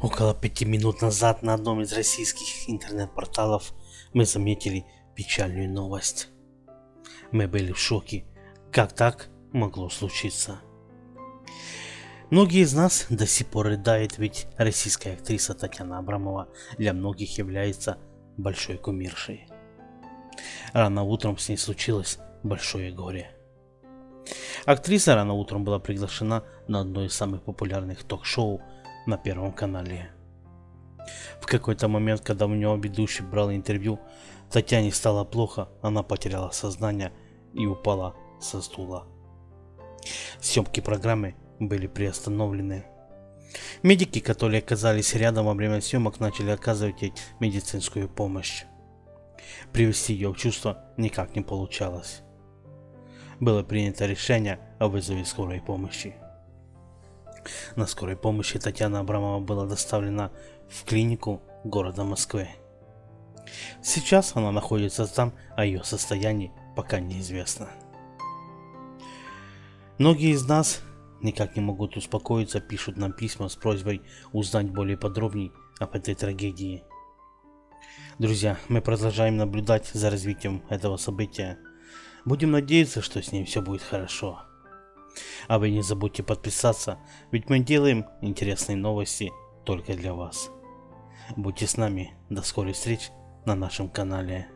Около пяти минут назад на одном из российских интернет-порталов мы заметили печальную новость. Мы были в шоке. Как так могло случиться? Многие из нас до сих пор рыдают, ведь российская актриса Татьяна Абрамова для многих является большой кумиршей. Рано утром с ней случилось большое горе. Актриса рано утром была приглашена на одно из самых популярных ток-шоу на Первом канале. В какой-то момент, когда у него ведущий брал интервью, Татьяне стало плохо, она потеряла сознание и упала со стула. Съемки программы были приостановлены. Медики, которые оказались рядом во время съемок, начали оказывать ей медицинскую помощь. Привести ее в чувство никак не получалось. Было принято решение о вызове скорой помощи. На скорой помощи Татьяна Абрамова была доставлена в клинику города Москвы. Сейчас она находится там, а ее состояние пока неизвестно. Многие из нас никак не могут успокоиться, пишут нам письма с просьбой узнать более подробней об этой трагедии. Друзья, мы продолжаем наблюдать за развитием этого события. Будем надеяться, что с ней все будет хорошо. А вы не забудьте подписаться, ведь мы делаем интересные новости только для вас. Будьте с нами, до скорых встреч на нашем канале.